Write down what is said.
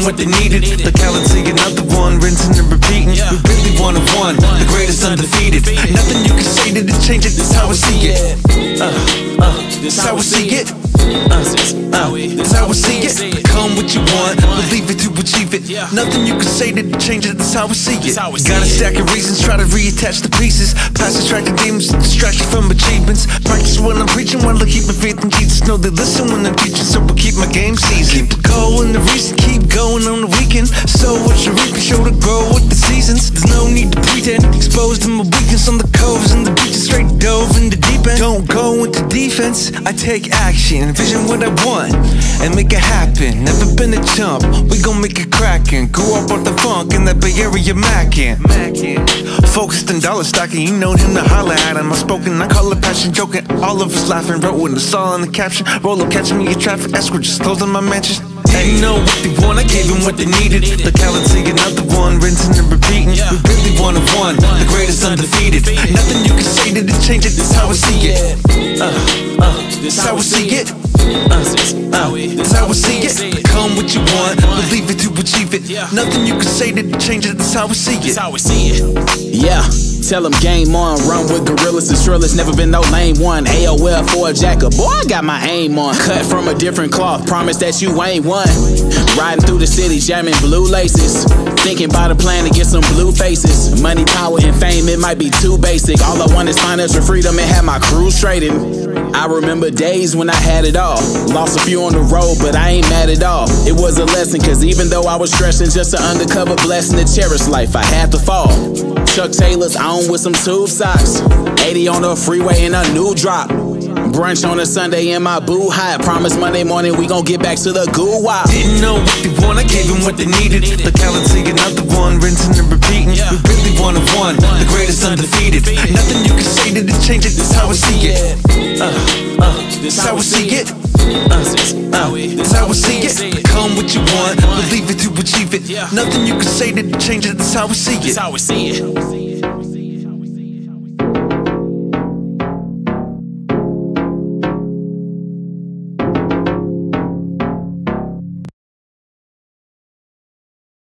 them what they needed. The galaxy, another one, rinsing and repeating. We really of one, the greatest undefeated. Nothing you can say to change it, that's how I see it. Uh, uh, that's how I see it. Uh, uh, that's how I see it. Become what you want, believe it achieve it. Nothing you can say to change it, that's how we see it. Got a stack of reasons, try to reattach the pieces. Past distracted demons, distraction from achievements. Practice when I'm preaching, while I keep my faith in Jesus. Know they listen when I'm teaching, so I keep my game seasoned. Keep it going, the reason keep going on the weekend. So what you reaping, show to grow with the seasons. There's no need to pretend, exposed to my weakness on the coves and the beaches, straight dove in the deep end. Don't go into I take action, envision what I want and make it happen. Never been a chump, we gon' make it crackin'. Grew up off the funk in that Bay Area mackin'. Focused on dollar stacking, you know him to holler at him. I spoken, I call it passion, joking. All of us laughing, wrote with the saw on the caption. Roll up, catch me in traffic, escort just closing my mansion. They know what they want, gave them what they needed. The galaxy, another one, rinsing and repeating. We really one of one, the greatest undefeated. Nothing you can say to change it, that's how I see it. Uh, uh, this how I see it. Uh, uh, that's how I see it. Become what you want, believe it to achieve it. Nothing you can say to change it, that's how I see it. That's how we see it. Yeah. Tell them game on, run with gorillas and Shrillis, never been no lame one. AOL for a jacker, boy, I got my aim on. Cut from a different cloth, promise that you ain't one. Riding through the city, jamming blue laces. Thinking about a plan to get some blue faces. Money, power, and fame, it might be too basic. All I want is financial freedom and have my crew trading. I remember days when I had it all. Lost a few on the road, but I ain't mad at all. It was a lesson, cause even though I was stressing, just an undercover blessing to cherish life, I had to fall. Chuck Taylor's with some tube socks. 80 on the freeway in a new drop. Brunch on a Sunday in my boo hot. Promise Monday morning we gon' get back to the goo wop. Didn't know what they want, I gave them what they needed. The galaxy, another one, rinsing and repeating. We really one of one, the greatest undefeated. Nothing you can say to change it, that's how I see it. Uh, uh, that's how I see it. Uh, uh, that's how I see it. Become what you want, believe it to achieve it. Nothing you can say to change it, that's how I see it. That's how we see it.